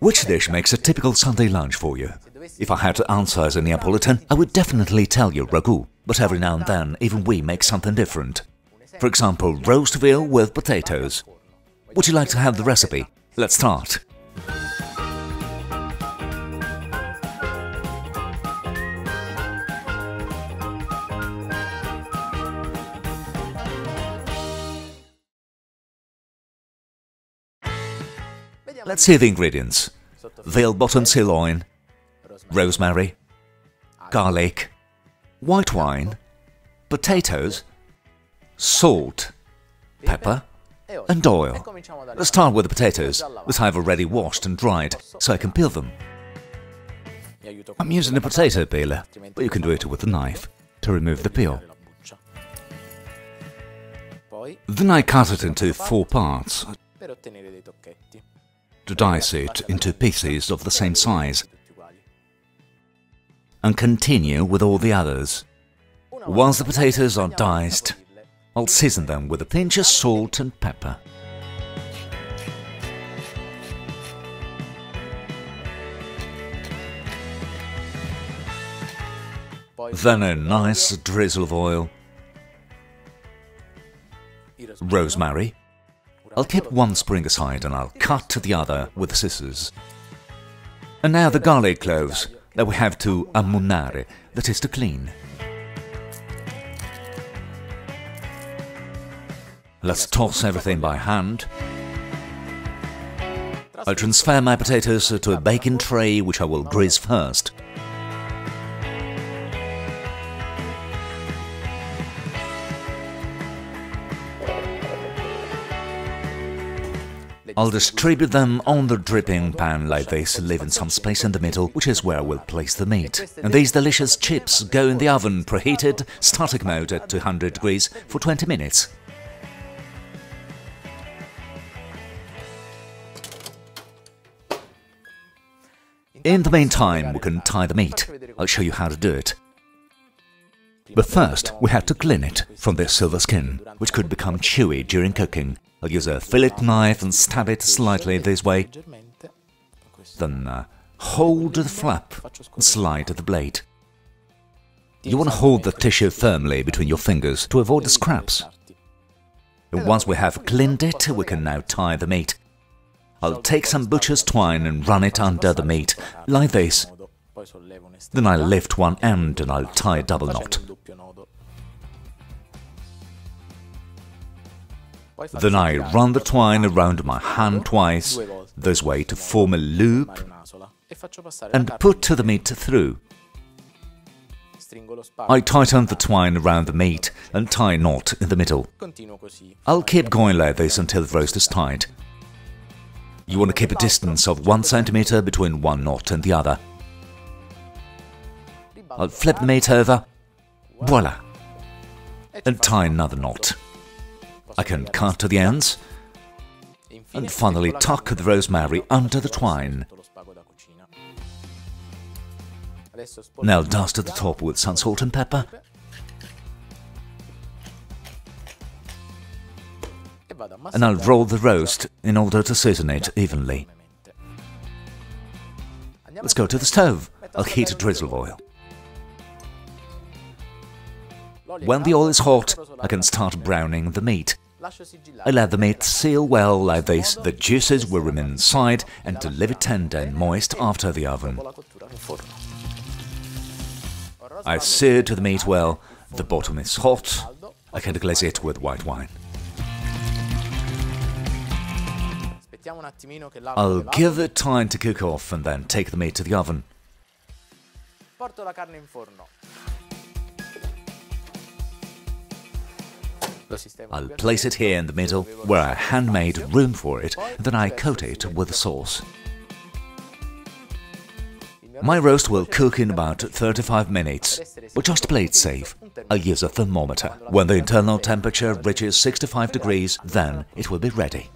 Which dish makes a typical Sunday lunch for you? If I had to answer as a Neapolitan, I would definitely tell you ragu, but every now and then even we make something different. For example, roast veal with potatoes. Would you like to have the recipe? Let's start. Let's see the ingredients. Veal bottom sirloin, rosemary, garlic, white wine, potatoes, salt, pepper, and oil. Let's start with the potatoes, which I've already washed and dried, so I can peel them. I'm using a potato peeler, but you can do it with a knife to remove the peel. Then I cut it into four parts to dice it into pieces of the same size and continue with all the others. Once the potatoes are diced, I'll season them with a pinch of salt and pepper. Then a nice drizzle of oil, rosemary, I'll keep one spring aside and I'll cut the other with scissors. And now the garlic cloves that we have to ammunare, that is to clean. Let's toss everything by hand. I'll transfer my potatoes to a baking tray which I will grease first. I'll distribute them on the dripping pan like this, leaving some space in the middle, which is where we'll place the meat. And these delicious chips go in the oven, preheated, static mode at 200 degrees, for 20 minutes. In the meantime, we can tie the meat. I'll show you how to do it. But first, we have to clean it from this silver skin, which could become chewy during cooking. I'll use a fillet knife and stab it slightly this way. Then uh, hold the flap and slide the blade. You want to hold the tissue firmly between your fingers to avoid the scraps. Once we have cleaned it, we can now tie the meat. I'll take some butcher's twine and run it under the meat, like this. Then I'll lift one end and I'll tie a double knot. Then I run the twine around my hand twice, this way to form a loop, and put the meat through. I tighten the twine around the meat and tie a knot in the middle. I'll keep going like this until the roast is tied. You want to keep a distance of 1 centimeter between one knot and the other. I'll flip the meat over, voila, and tie another knot. I can cut to the ends and finally tuck the rosemary under the twine. Now dust at the top with some salt and pepper. And I'll roll the roast in order to season it evenly. Let's go to the stove. I'll heat a drizzle of oil. When the oil is hot, I can start browning the meat. I let the meat seal well like this, the juices will remain inside and to leave it tender and moist after the oven. I seared to the meat well, the bottom is hot, I can glaze it with white wine. I'll give it time to cook off and then take the meat to the oven. I'll place it here in the middle, where I hand-made room for it, then I coat it with the sauce. My roast will cook in about 35 minutes, but just play it safe, I'll use a thermometer. When the internal temperature reaches 65 degrees, then it will be ready.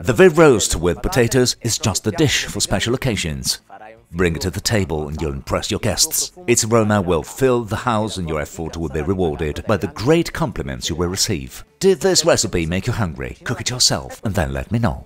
The veal roast with potatoes is just a dish for special occasions. Bring it to the table and you'll impress your guests. Its aroma will fill the house and your effort will be rewarded by the great compliments you will receive. Did this recipe make you hungry? Cook it yourself and then let me know.